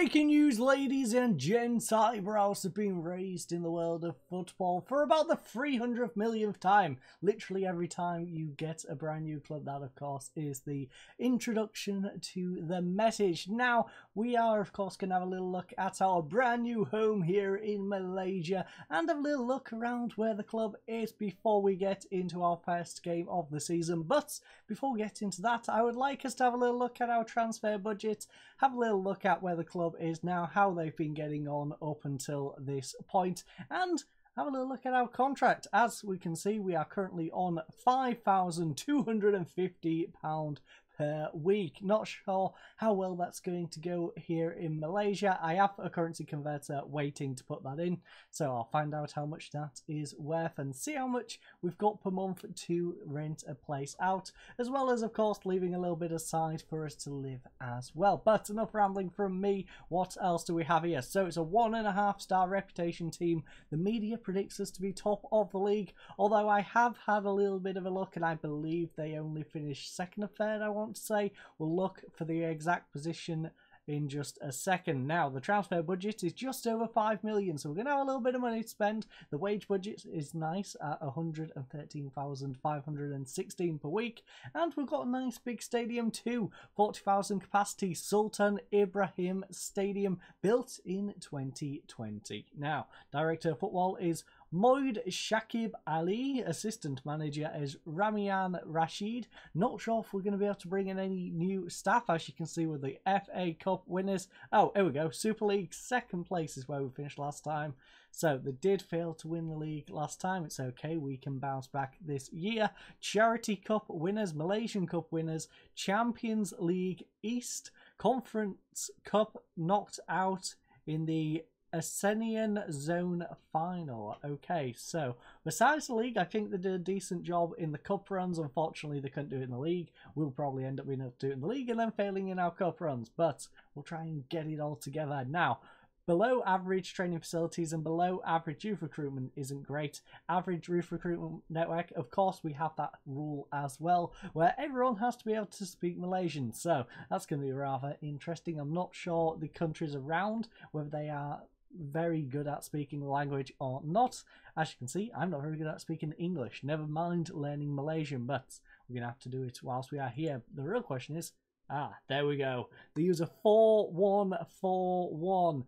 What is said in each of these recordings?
Breaking news, ladies and gents, eyebrows have been raised in the world of football for about the 300th millionth time. Literally every time you get a brand new club, that of course is the introduction to the message. Now, we are of course going to have a little look at our brand new home here in Malaysia and have a little look around where the club is before we get into our first game of the season. But before we get into that, I would like us to have a little look at our transfer budget, have a little look at where the club is now, how they've been getting on up until this point, and have a little look at our contract. As we can see, we are currently on £5,250 per week. Not sure how well that's going to go here in Malaysia. I have a currency converter waiting to put that in, so I'll find out how much that is worth and see how much we've got per month to rent a place out, as well as, of course, leaving a little bit aside for us to live as well. But enough rambling from me. What else do we have here? So it's a one and a half star reputation team. The media predicts us to be top of the league, although I have had a little bit of a look and I believe they only finished second or third, I want want to say. We'll look for the exact position in just a second. Now, the transfer budget is just over 5 million, so we're going to have a little bit of money to spend. The wage budget is nice at 113,516 per week, and we've got a nice big stadium too 40,000 capacity Sultan Ibrahim Stadium built in 2020. Now, Director of Football is Moid Shakib Ali, assistant manager, is Ramian Rashid. Not sure if we're going to be able to bring in any new staff, as you can see with the FA Cup winners. Oh, here we go. Super League second place is where we finished last time. So they did fail to win the league last time. It's okay. We can bounce back this year. Charity Cup winners, Malaysian Cup winners, Champions League East, Conference Cup knocked out in the Ascension Zone Final. Okay, so besides the league, I think they did a decent job in the cup runs. Unfortunately, they couldn't do it in the league. We'll probably end up being able to do it in the league and then failing in our cup runs, but we'll try and get it all together. Now, below average training facilities and below average youth recruitment isn't great. Average youth recruitment network, of course, we have that rule as well, where everyone has to be able to speak Malaysian. So that's going to be rather interesting. I'm not sure the countries around whether they are very good at speaking the language or not. As you can see, I'm not very good at speaking English, never mind learning Malaysian, but we're going to have to do it whilst we are here. The real question is, ah, there we go. They use a 4141.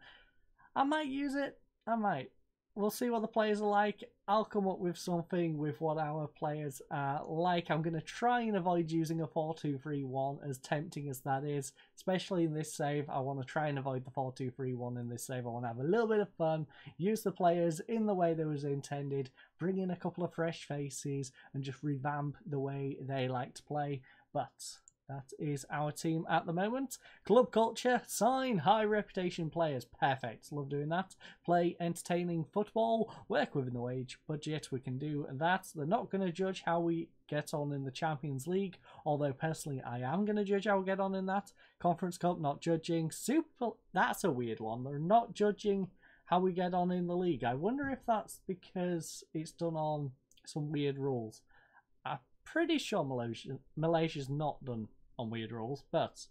I might use it, I might we'll see what the players are like. I'll come up with something with what our players are like. I'm going to try and avoid using a 4-2-3-1 as tempting as that is, especially in this save. I want to try and avoid the 4-2-3-1 in this save. I want to have a little bit of fun, use the players in the way they was intended, bring in a couple of fresh faces and just revamp the way they like to play. But that is our team at the moment. Club culture, sign high reputation players. Perfect. Love doing that. Play entertaining football. Work within the wage budget. We can do that. They're not going to judge how we get on in the Champions League, although personally I am going to judge how we get on in that. Conference Cup, not judging. Super, that's a weird one. They're not judging how we get on in the league. I wonder if that's because it's done on some weird rules. I'm pretty sure Malaysia, Malaysia's not done on weird rules, but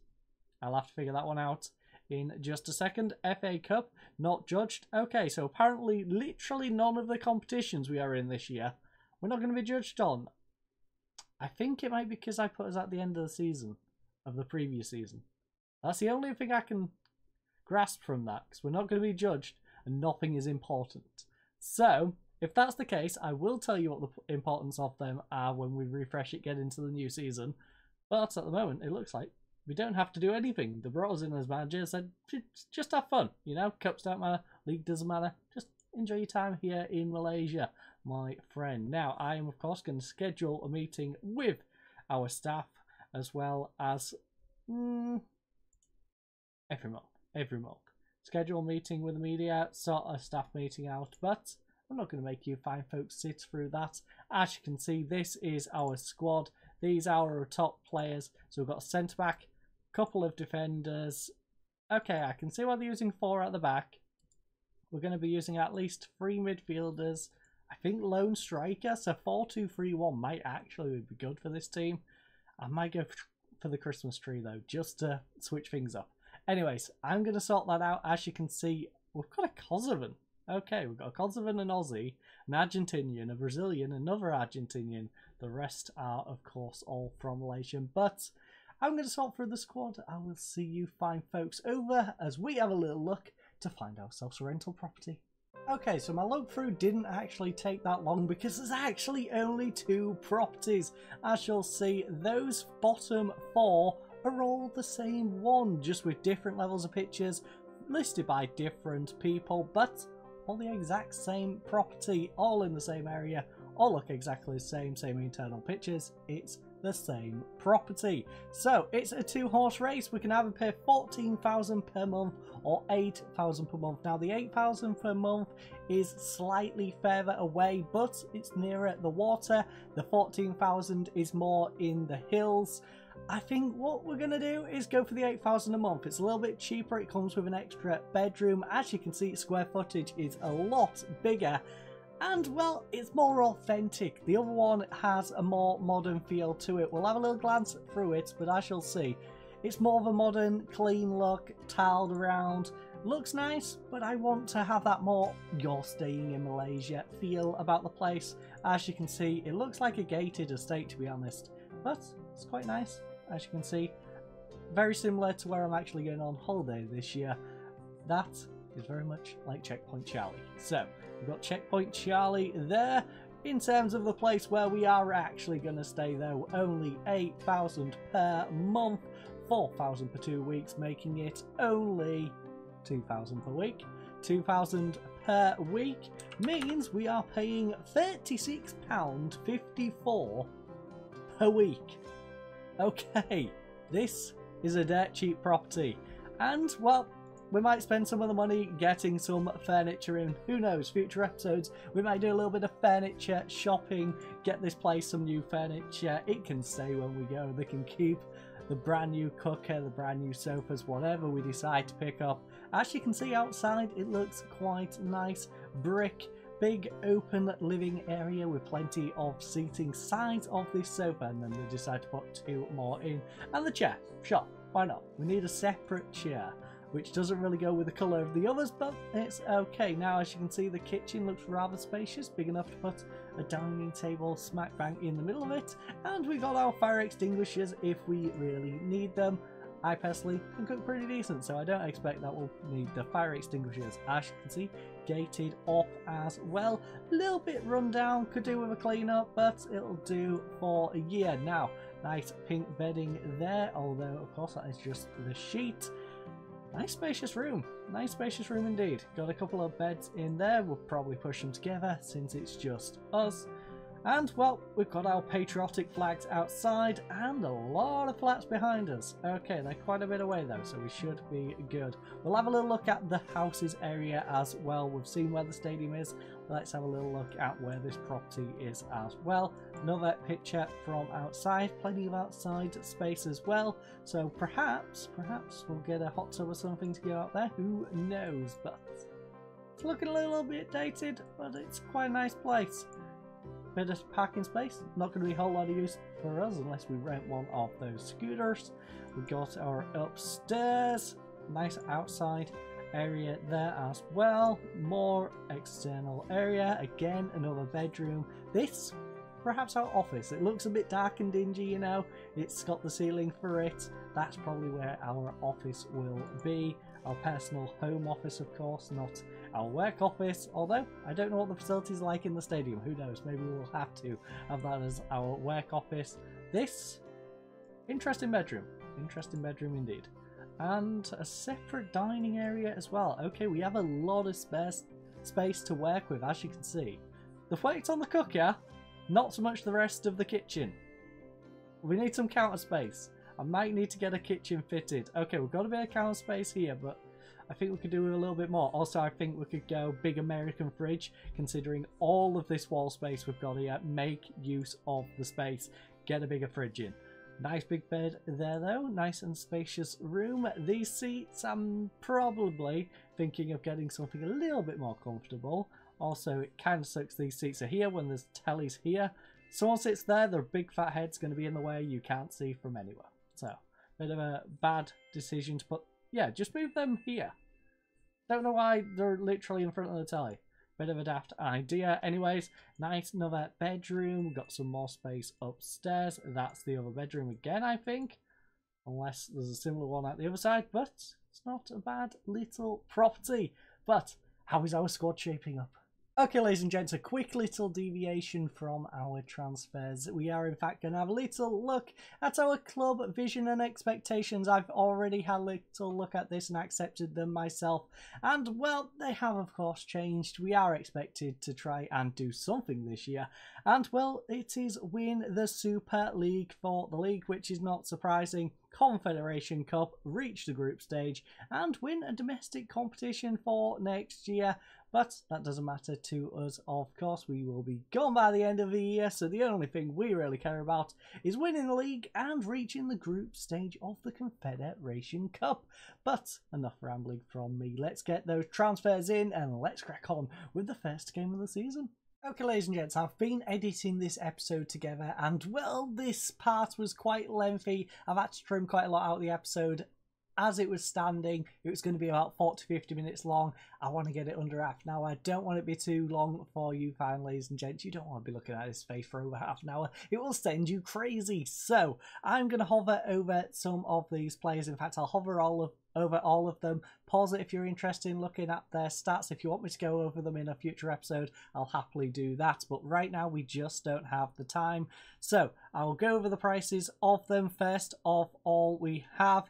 I'll have to figure that one out in just a second. FA Cup, not judged. Okay, so apparently literally none of the competitions we are in this year, we're not going to be judged on. I think it might be because I put us at the end of the season, of the previous season. That's the only thing I can grasp from that, because we're not going to be judged and nothing is important. So, if that's the case, I will tell you what the importance of them are when we refresh it, get into the new season. But at the moment, it looks like we don't have to do anything. The brought in as manager said, just have fun. You know, cups don't matter, league doesn't matter. Just enjoy your time here in Malaysia, my friend. Now, I am, of course, going to schedule a meeting with our staff as well as mm, every month. Every month. Schedule a meeting with the media, sort a staff meeting out, but I'm not going to make you fine folks sit through that. As you can see, this is our squad. These are our top players. So we've got a centre back, couple of defenders. Okay, I can see why they're using four at the back. We're going to be using at least three midfielders. I think lone striker, so 4-2-3-1 might actually be good for this team. I might go for the Christmas tree though, just to switch things up. Anyways, I'm going to sort that out. As you can see, we've got a Kosovan. Okay, we've got a Kosovan and Aussie, an Argentinian, a Brazilian, another Argentinian. The rest are, of course, all from Malaysia. But I'm going to sort through the squad. I will see you fine folks over as we have a little look to find ourselves a rental property. Okay, so my look through didn't actually take that long because there's actually only two properties. As you'll see, those bottom four are all the same one, just with different levels of pictures, listed by different people, but all the exact same property, all in the same area, all look exactly the same, same internal pictures. It's the same property. So it's a two horse race. We can either pay 14,000 per month or 8,000 per month. Now the 8,000 per month is slightly further away, but it's nearer the water. The 14,000 is more in the hills. I think what we're going to do is go for the 8,000 a month. It's a little bit cheaper. It comes with an extra bedroom. As you can see, square footage is a lot bigger and well, it's more authentic. The other one has a more modern feel to it. We'll have a little glance through it, but as you'll see, it's more of a modern, clean look, tiled around. Looks nice, but I want to have that more you're staying in Malaysia feel about the place. As you can see, it looks like a gated estate to be honest, but it's quite nice, as you can see. Very similar to where I'm actually going on holiday this year. That is very much like Checkpoint Charlie. So, we've got Checkpoint Charlie there. In terms of the place where we are actually going to stay though, only 8,000 per month, 4,000 per two weeks, making it only 2,000 per week. 2,000 per week means we are paying £36.54 per week. Okay, this is a dirt cheap property. And, well, we might spend some of the money getting some furniture in. Who knows, future episodes, we might do a little bit of furniture shopping, get this place some new furniture. It can stay when we go. They can keep the brand new cooker, the brand new sofas, whatever we decide to pick up. As you can see outside, it looks quite nice. Brick, big open living area with plenty of seating sides of this sofa and then they decide to put two more in. And the chair, sure, why not? We need a separate chair which doesn't really go with the colour of the others, but it's okay. Now, as you can see, the kitchen looks rather spacious, big enough to put a dining table smack bang in the middle of it, and we've got our fire extinguishers if we really need them. I personally can cook pretty decent, so I don't expect that we'll need the fire extinguishers. As you can see, gated off as well. A little bit run down, could do with a clean up, but it'll do for a year. Now, nice pink bedding there, although of course that is just the sheet. Nice spacious room. Nice spacious room indeed. Got a couple of beds in there. We'll probably push them together since it's just us. And, well, we've got our patriotic flags outside and a lot of flats behind us. Okay, they're quite a bit away though, so we should be good. We'll have a little look at the houses area as well. We've seen where the stadium is. Let's have a little look at where this property is as well. Another picture from outside. Plenty of outside space as well. So perhaps, perhaps we'll get a hot tub or something to go out there. Who knows, but... It's looking a little bit dated, but it's quite a nice place bit of parking space. Not going to be a whole lot of use for us unless we rent one of those scooters. We got our upstairs, nice outside area there as well. More external area. Again, another bedroom. This, perhaps our office. It looks a bit dark and dingy, you know. It's got the ceiling for it. That's probably where our office will be. Our personal home office, of course, not our work office, although I don't know what the facilities like in the stadium. Who knows? Maybe we'll have to have that as our work office. This, interesting bedroom. Interesting bedroom indeed. And a separate dining area as well. Okay, we have a lot of space, space to work with, as you can see. The weight's on the cooker, not so much the rest of the kitchen. We need some counter space. I might need to get a kitchen fitted. Okay, we've got a bit of counter space here, but I think we could do a little bit more. Also, I think we could go big American fridge, considering all of this wall space we've got here. Make use of the space. Get a bigger fridge in. Nice big bed there though, nice and spacious room. These seats, I'm probably thinking of getting something a little bit more comfortable. Also, it kind of sucks these seats are here when there's tellies here. Someone sits there, their big fat head's going to be in the way, you can't see from anywhere. So, bit of a bad decision to put yeah, just move them here. Don't know why they're literally in front of the telly. Bit of a daft idea. Anyways, nice another bedroom. Got some more space upstairs. That's the other bedroom again, I think. Unless there's a similar one at the other side. But it's not a bad little property. But how is our squad shaping up? Okay, ladies and gents, a quick little deviation from our transfers. We are, in fact, going to have a little look at our club vision and expectations. I've already had a little look at this and accepted them myself. And, well, they have, of course, changed. We are expected to try and do something this year. And, well, it is win the Super League for the league, which is not surprising. Confederation Cup, reach the group stage, and win a domestic competition for next year. But that doesn't matter to us, of course. We will be gone by the end of the year, so the only thing we really care about is winning the league and reaching the group stage of the Confederation Cup. But enough rambling from me. Let's get those transfers in and let's crack on with the first game of the season. Okay, ladies and gents, I've been editing this episode together, and well, this part was quite lengthy. I've had to trim quite a lot out of the episode as it was standing, it was going to be about 40 50 minutes long. I want to get it under half an hour. I don't want it to be too long for you, fine ladies and gents. You don't want to be looking at this face for over half an hour. It will send you crazy. So I'm going to hover over some of these players. In fact, I'll hover all of over all of them. Pause it if you're interested in looking at their stats. If you want me to go over them in a future episode, I'll happily do that. But right now, we just don't have the time. So I'll go over the prices of them. First of all, we have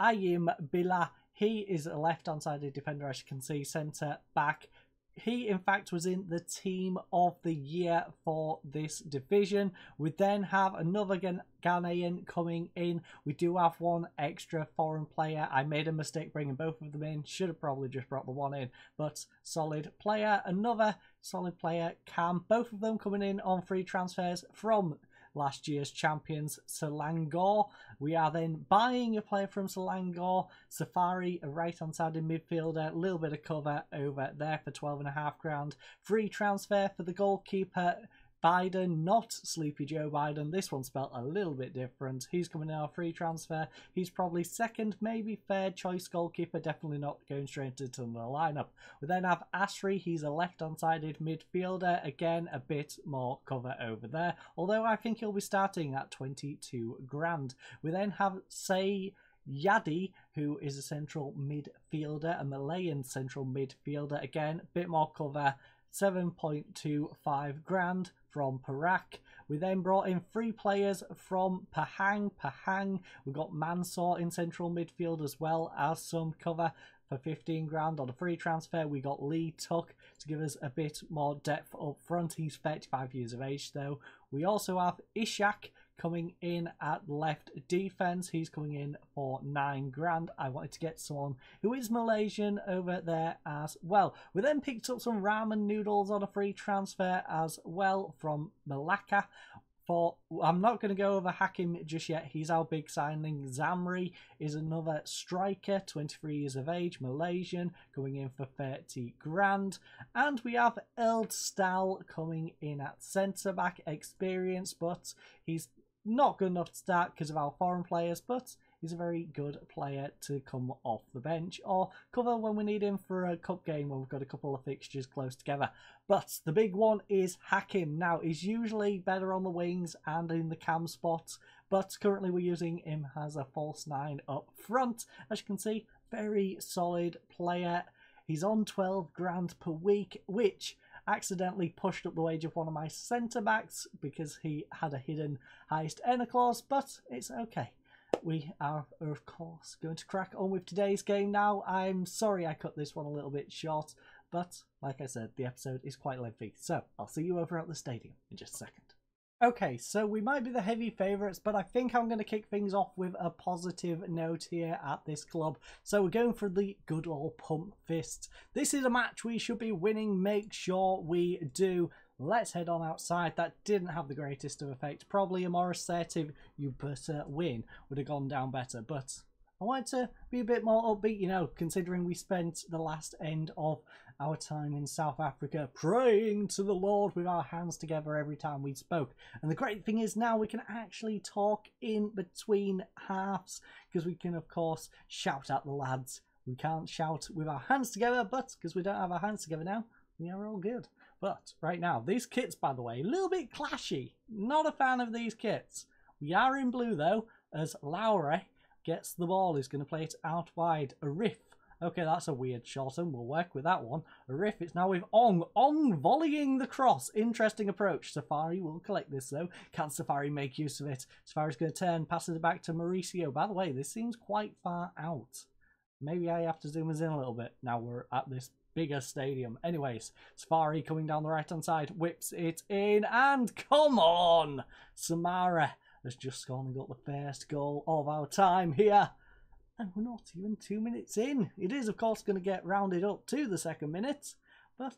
Ayim Bila. He is a left-hand sided defender, as you can see, centre back. He, in fact, was in the team of the year for this division. We then have another Ghanaian coming in. We do have one extra foreign player. I made a mistake bringing both of them in. Should have probably just brought the one in, but solid player. Another solid player, Cam. Both of them coming in on free transfers from last year's champions Selangor. We are then buying a player from Selangor, Safari, a right-hand sided midfielder, a little bit of cover over there for 12.5 grand. Free transfer for the goalkeeper Biden, not Sleepy Joe Biden. This one's spelled a little bit different. He's coming in our free transfer. He's probably second, maybe third choice goalkeeper. Definitely not going straight into the lineup. We then have Asri. He's a left-hand-sided midfielder. Again, a bit more cover over there. Although I think he'll be starting at 22 grand. We then have Say Yadi, who is a central midfielder, a Malayan central midfielder. Again, a bit more cover. 7.25 grand from Perak. We then brought in three players from Pahang. Pahang, we got Mansour in central midfield as well as some cover for 15 grand on a free transfer. We got Lee Tuck to give us a bit more depth up front. He's 35 years of age though. We also have Ishak coming in at left defense. He's coming in for nine grand. I wanted to get someone who is Malaysian over there as well. We then picked up some ramen noodles on a free transfer as well from Malacca for I'm not going to go over Hakim just yet. He's our big signing. Zamri is another striker, 23 years of age, Malaysian, going in for 30 grand. And we have Eld Stahl coming in at centre back experience, but he's not good enough to start because of our foreign players, but he's a very good player to come off the bench or cover when we need him for a cup game when we've got a couple of fixtures close together. But the big one is Hakim. Now, he's usually better on the wings and in the cam spot, but currently we're using him as a false nine up front. As you can see, very solid player. He's on 12 grand per week, which accidentally pushed up the wage of one of my centre backs because he had a hidden highest earner clause, but it's okay. We are, of course, going to crack on with today's game now. I'm sorry I cut this one a little bit short, but like I said, the episode is quite lengthy. So I'll see you over at the stadium in just a second. Okay, so we might be the heavy favourites, but I think I'm going to kick things off with a positive note here at this club. So we're going for the good old pump fist. This is a match we should be winning. Make sure we do. Let's head on outside. That didn't have the greatest of effect. Probably a more assertive, you better win, would have gone down better. But I wanted to be a bit more upbeat, you know, considering we spent the last end of our time in South Africa praying to the Lord with our hands together every time we spoke. And the great thing is now we can actually talk in between halves because we can, of course, shout at the lads. We can't shout with our hands together, but because we don't have our hands together now, we are all good. But right now, these kits, by the way, a little bit clashy. Not a fan of these kits. We are in blue though, as Lowry gets the ball. He's going to play it out wide. Arif. Okay, that's a weird shot, and we'll work with that one. Arif. It's now with Ong. Ong volleying the cross. Interesting approach. Safari will collect this though. Can Safari make use of it? Safari's going to turn, passes it back to Mauricio. By the way, this seems quite far out. Maybe I have to zoom us in a little bit. Now we're at this bigger stadium. Anyways, Safari coming down the right hand side, whips it in, and come on! Samara has just gone and got the first goal of our time here. And we're not even two minutes in. It is, of course, going to get rounded up to the second minute, but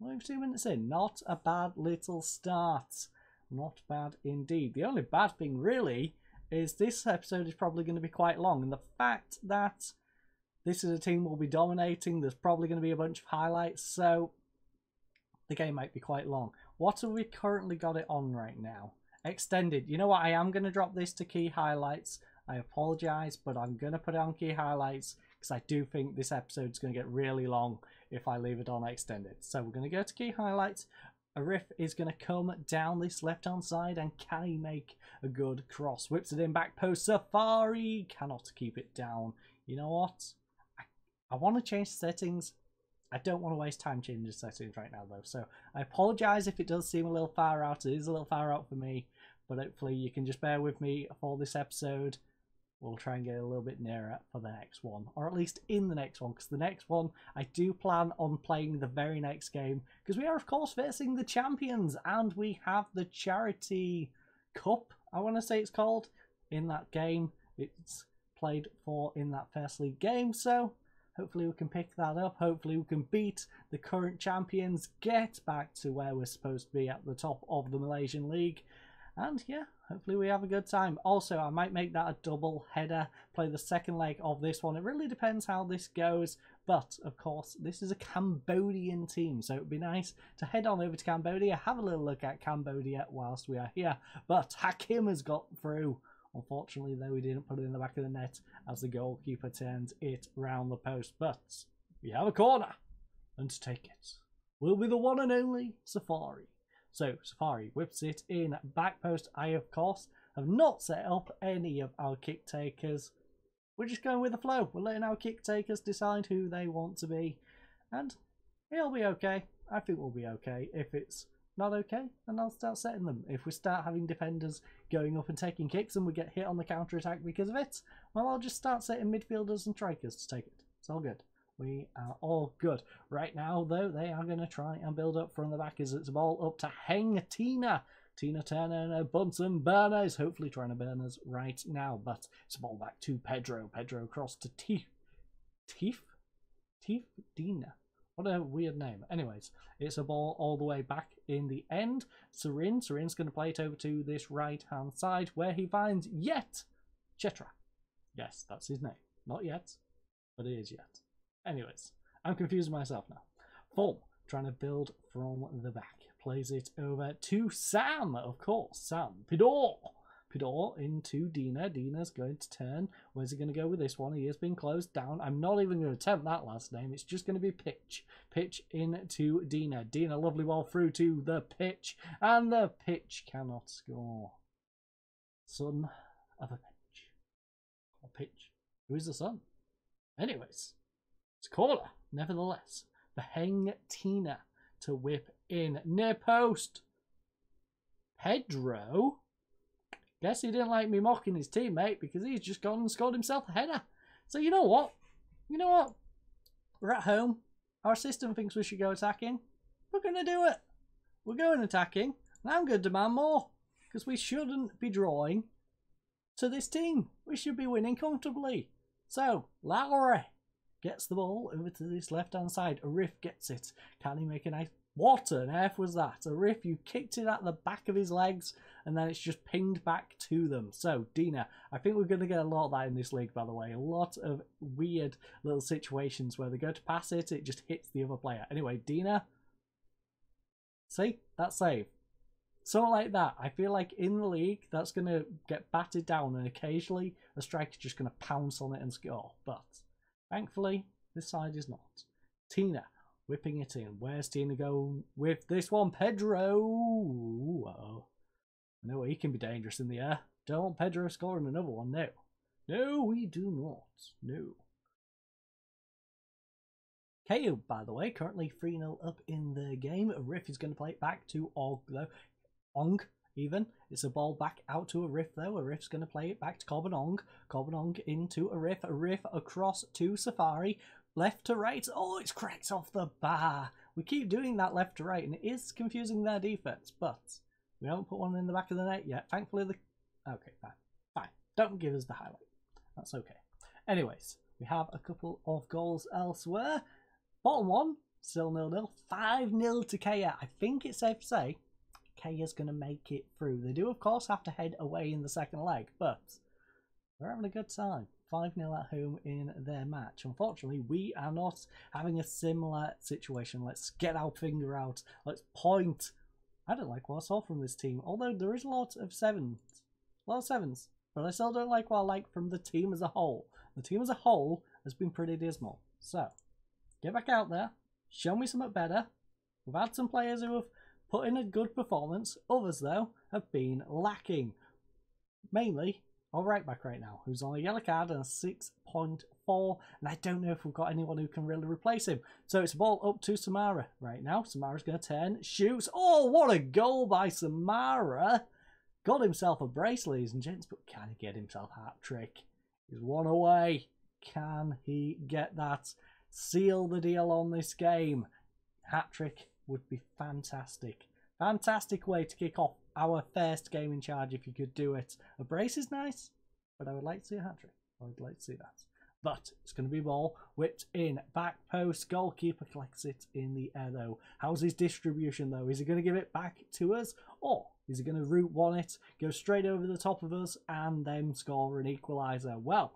not even two minutes in. Not a bad little start. Not bad indeed. The only bad thing, really, is this episode is probably going to be quite long, and the fact that this is a team we'll be dominating. There's probably going to be a bunch of highlights, so the game might be quite long. What have we currently got it on right now? Extended. You know what? I am going to drop this to key highlights. I apologise, but I'm going to put it on key highlights because I do think this episode is going to get really long if I leave it on extended. So we're going to go to key highlights. Arif is going to come down this left-hand side and can he make a good cross? Whips it in back post. Safari cannot keep it down. You know what? I want to change settings. I don't want to waste time changing settings right now though. So I apologise if it does seem a little far out. It is a little far out for me. But hopefully you can just bear with me for this episode. We'll try and get a little bit nearer for the next one. Or at least in the next one. Because the next one I do plan on playing the very next game. Because we are of course facing the champions. And we have the Charity Cup. I want to say it's called. In that game. It's played for in that first league game. So Hopefully we can pick that up. Hopefully we can beat the current champions, get back to where we're supposed to be at the top of the Malaysian League. And yeah, hopefully we have a good time. Also, I might make that a double header, play the second leg of this one. It really depends how this goes. But, of course, this is a Cambodian team, so it would be nice to head on over to Cambodia, have a little look at Cambodia whilst we are here. But Hakim has got through Unfortunately, though, he didn't put it in the back of the net as the goalkeeper turns it round the post. But we have a corner, and to take it will be the one and only Safari. So Safari whips it in back post. I, of course, have not set up any of our kick takers. We're just going with the flow. We're letting our kick takers decide who they want to be. And it'll be okay. I think we'll be okay if it's not okay, and I'll start setting them. If we start having defenders going up and taking kicks and we get hit on the counter attack because of it, well, I'll just start setting midfielders and strikers to take it. It's all good. We are all good. Right now, though, they are going to try and build up from the back as it's a ball up to Heng Tina. Tina Turner and a Bunsen Burners, hopefully trying to burn us right now, but it's a ball back to Pedro. Pedro across to Teef. Teef? Teef Dina. What a weird name. Anyways, it's a ball all the way back in the end. Serin, Serin's going to play it over to this right-hand side where he finds yet Chetra. Yes, that's his name. Not yet, but it is yet. Anyways, I'm confusing myself now. Form, trying to build from the back. Plays it over to Sam, of course. Sam Pidor Pidor into Dina. Dina's going to turn. Where's he going to go with this one? He has been closed down. I'm not even going to attempt that last name. It's just going to be Pitch. Pitch into Dina. Dina, lovely ball through to the pitch. And the pitch cannot score. Son of a pitch. A pitch. Who is the son? Anyways, it's corner, nevertheless. The Heng Tina to whip in near post. Pedro Guess he didn't like me mocking his teammate because he's just gone and scored himself a header. So you know what? You know what? We're at home. Our system thinks we should go attacking. We're going to do it. We're going attacking. And I'm going to demand more. Because we shouldn't be drawing to this team. We should be winning comfortably. So, Lowry gets the ball over to this left-hand side. Arif gets it. Can he make a nice What on earth was that? Arif, you kicked it at the back of his legs, and then it's just pinged back to them. So, Dina, I think we're going to get a lot of that in this league, by the way. A lot of weird little situations where they go to pass it, it just hits the other player. Anyway, Dina, see? That save. Something like that. I feel like in the league, that's going to get batted down, and occasionally a striker's just going to pounce on it and score. But thankfully, this side is not. Tina, whipping it in. Where's Tina going with this one? Pedro! Uh-oh. No, he can be dangerous in the air. Don't want Pedro scoring another one, no. No, we do not. No. KO, by the way, currently 3 0 up in the game. Riff is going to play it back to Og, though. Ong, even. It's a ball back out to Arif, though. Arif's going to play it back to Corbin Ong. Corbin Ong into Arif. A Riff across to Safari left to right. Oh, it's cracked off the bar. We keep doing that left to right, and it is confusing their defense, but we haven't put one in the back of the net yet. Thankfully, the. Okay, fine. Fine. Don't give us the highlight. That's okay. Anyways, we have a couple of goals elsewhere. Bottom one, still nil nil. 5 0 to Kaya. I think it's safe to say Kaya's going to make it through. They do, of course, have to head away in the second leg, but they're having a good time. 5 0 at home in their match. Unfortunately, we are not having a similar situation. Let's get our finger out. Let's point. I don't like what I saw from this team, although there is a lot of sevens. A lot of sevens. But I still don't like what I like from the team as a whole. The team as a whole has been pretty dismal. So, get back out there. Show me something better. We've had some players who have put in a good performance. Others, though, have been lacking. Mainly our right back right now, who's on a yellow card and a 6.4, and I don't know if we've got anyone who can really replace him. So it's ball up to Samara right now. Samara's going to turn, shoots. Oh, what a goal by Samara! Got himself a brace, ladies and gents, but can he get himself hat trick? He's one away. Can he get that? Seal the deal on this game. Hat trick would be fantastic. Fantastic way to kick off our first game in charge if you could do it. A brace is nice, but I would like to see a hat trick. I would like to see that. But it's going to be ball whipped in back post. Goalkeeper collects it in the air though. How's his distribution though? Is he going to give it back to us or is he going to root one it, go straight over the top of us, and then score an equaliser? Well,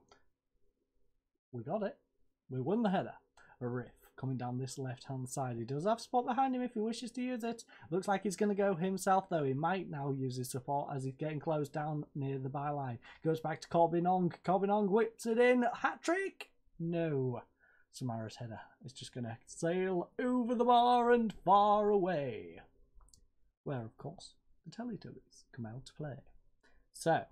we got it. We won the header. Arif coming down this left hand side. He does have support behind him if he wishes to use it. Looks like he's going to go himself though. He might now use his support as he's getting close down near the byline. Goes back to Corbin Ong. Corbin Ong whips it in. Hat trick? No. Samara's header is just going to sail over the bar and far away. Where, of course, the Teletubbies come out to play. So,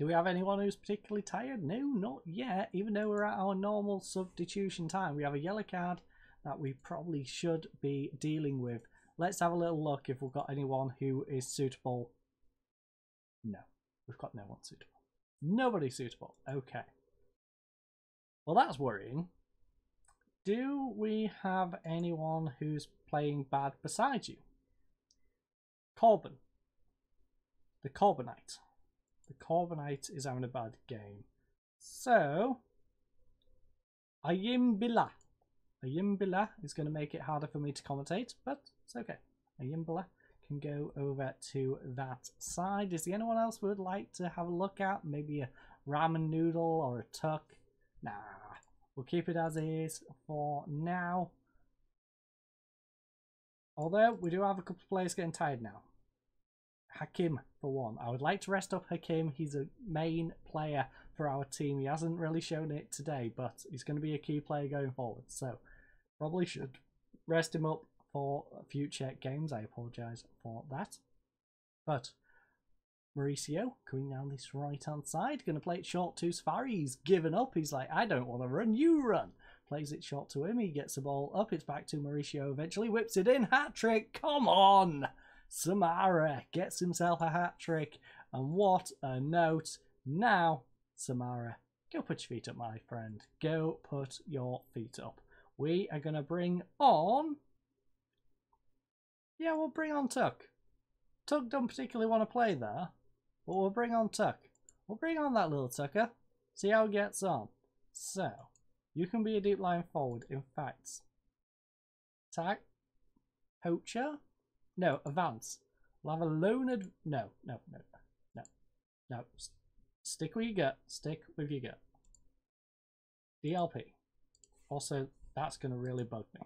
do we have anyone who's particularly tired? No, not yet. Even though we're at our normal substitution time, we have a yellow card that we probably should be dealing with. Let's have a little look if we've got anyone who is suitable. No, we've got no one suitable. Nobody suitable. Okay. Well, that's worrying. Do we have anyone who's playing bad beside you? Corbin. The Corbinite. The Corviknight is having a bad game. So, Ayimbila. Ayimbila is going to make it harder for me to commentate, but it's okay. Ayimbila can go over to that side. Is there anyone else would like to have a look at? Maybe a ramen noodle or a tuck? Nah, we'll keep it as is for now. Although we do have a couple of players getting tired now. Hakim for one. I would like to rest up Hakim. He's a main player for our team. He hasn't really shown it today, but he's going to be a key player going forward. So probably should rest him up for future games. I apologise for that. But Mauricio coming down this right hand side, going to play it short to Safari. He's given up. He's like, I don't want to run, you run. Plays it short to him. He gets the ball up. It's back to Mauricio eventually. Whips it in. Hat trick. Come on. Samara gets himself a hat trick. And what a note. Now, Samara, go put your feet up, my friend. Go put your feet up. We are going to bring on... Yeah, we'll bring on Tuck. Tuck don't particularly want to play there, but we'll bring on Tuck. We'll bring on that little Tucker. See how he gets on. So, you can be a deep line forward. In fact, Tack, Poacher? No, Advance. We'll have a lone ad- No, no, no, no, no. Stick with your gut. Stick with your gut. DLP. Also, that's going to really bug me.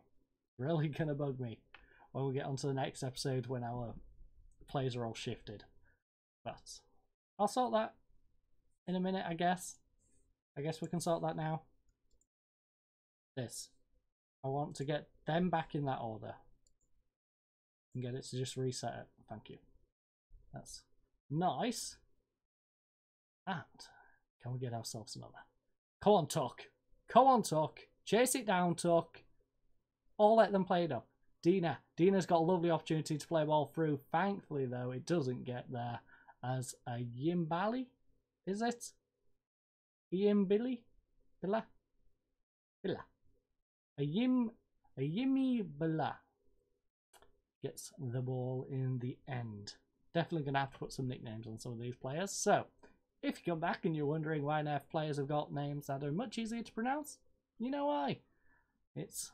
Really going to bug me when we get onto the next episode when our players are all shifted. But I'll sort that in a minute, I guess. I guess we can sort that now. This. I want to get them back in that order. And get it to just reset it. Thank you. That's nice. And can we get ourselves another? Come on, Tuck. Come on, Tuck. Chase it down, Tuck. Or let them play it up. Dina. Dina's got a lovely opportunity to play ball through. Thankfully, though, it doesn't get there as a Yimbali. Is it? Yimbili? Billa? Billa. A Yim a Yimmy Billa gets the ball in the end. Definitely gonna have to put some nicknames on some of these players. So if you come back and you're wondering why NF players have got names that are much easier to pronounce, you know why. It's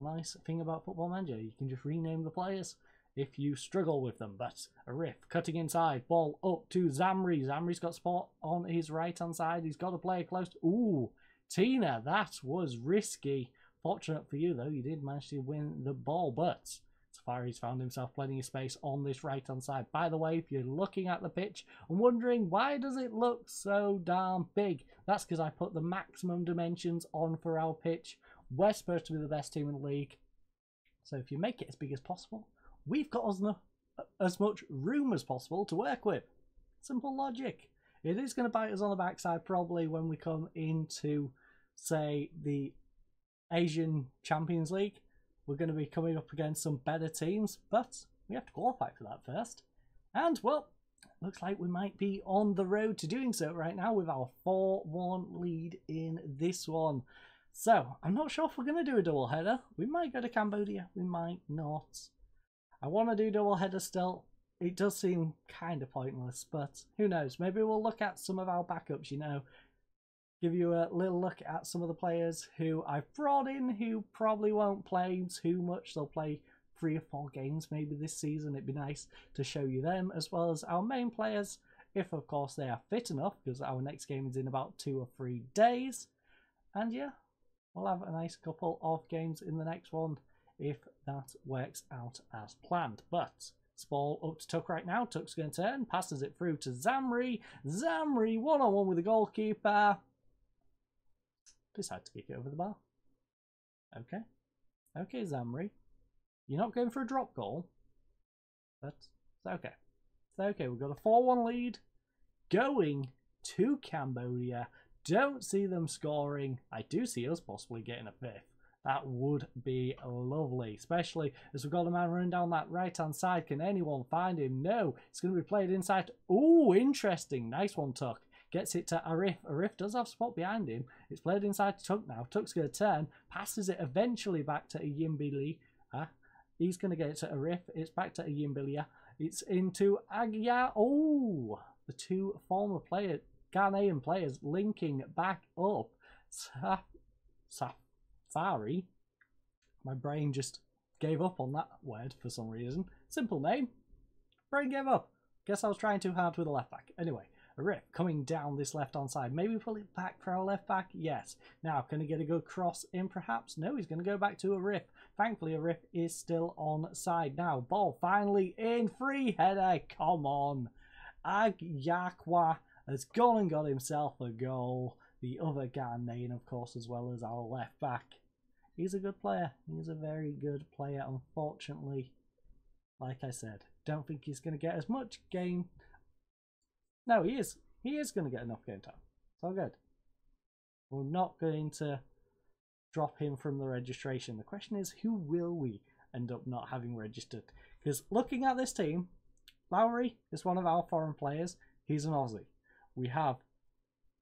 a nice thing about Football Manager. You can just rename the players if you struggle with them. But Arif cutting inside, ball up to Zamri. Zamri's got spot on his right hand side. He's got a player close. Ooh, Tina, that was risky. Fortunate for you though, you did manage to win the ball, but Safari's found himself plenty of space on this right hand side. By the way, if you're looking at the pitch and wondering why does it look so darn big, that's because I put the maximum dimensions on for our pitch. We're supposed to be the best team in the league. So if you make it as big as possible, we've got as, as much room as possible to work with. Simple logic. It is going to bite us on the backside probably when we come into, say, the Asian Champions League. We're going to be coming up against some better teams, but we have to qualify for that first. And, well, looks like we might be on the road to doing so right now with our 4-1 lead in this one. So, I'm not sure if we're going to do a double header. We might go to Cambodia, we might not. I want to do double header still. It does seem kind of pointless, but who knows? Maybe we'll look at some of our backups, you know. Give you a little look at some of the players who I've brought in who probably won't play too much. They'll play three or four games maybe this season. It'd be nice to show you them as well as our main players, if of course they are fit enough, because our next game is in about two or three days. And yeah, we'll have a nice couple of games in the next one if that works out as planned. But ball up to Tuck right now. Tuck's going to turn, passes it through to Zamri. Zamri one on one with the goalkeeper. Decide to kick it over the bar. Okay. Okay, Zamri. You're not going for a drop goal. But it's okay. It's okay. We've got a 4 1 lead going to Cambodia. Don't see them scoring. I do see us possibly getting a fifth. That would be lovely, especially as we've got a man running down that right hand side. Can anyone find him? No, it's going to be played inside. Oh, interesting. Nice one, Tuck. Gets it to Arif. Arif does have spot behind him. It's played inside to Tuck now. Tuck's going to turn, passes it eventually back to Yimbili. Uh, he's going to get it to Arif. It's back to Yimbilia. It's into Agya. Oh, the two former players, Ghanaian players, linking back up. Saf, Safari. My brain just gave up on that word for some reason. Simple name. Brain gave up. Guess I was trying too hard with the left back. Anyway, a rip coming down this left hand side. Maybe pull it back for our left back? Yes. Now, can he get a good cross in perhaps? No, he's going to go back to a rip. Thankfully, a rip is still on side. Now, ball finally in. Free header. Come on. Agyakwa has gone and got himself a goal. The other Ghanaian, of course, as well as our left back. He's a good player. He's a very good player. Unfortunately, like I said, don't think he's going to get as much game. No, he is. He is going to get enough game time. It's all good. We're not going to drop him from the registration. The question is, who will we end up not having registered? Because looking at this team, Lowry is one of our foreign players. He's an Aussie. We have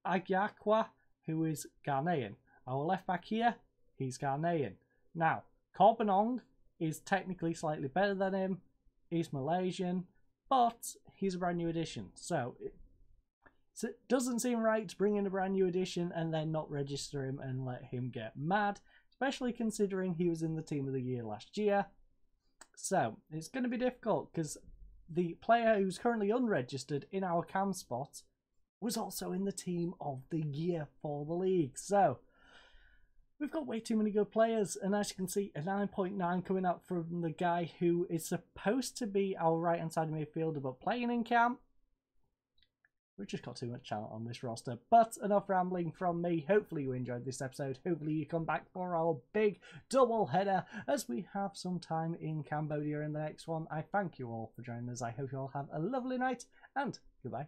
Agyakwa, who is Ghanaian. Our left back here, he's Ghanaian. Now, Corbin Ong is technically slightly better than him. He's Malaysian, but he's a brand new addition. So it, doesn't seem right to bring in a brand new addition and then not register him and let him get mad, especially considering he was in the team of the year last year. So it's going to be difficult because the player who's currently unregistered in our cam spot was also in the team of the year for the league. So we've got way too many good players, and as you can see, a 9.9 coming out from the guy who is supposed to be our right hand side midfielder but playing in camp. We've just got too much talent on this roster. But enough rambling from me. Hopefully you enjoyed this episode. Hopefully you come back for our big double header as we have some time in Cambodia in the next one. I thank you all for joining us. I hope you all have a lovely night and goodbye.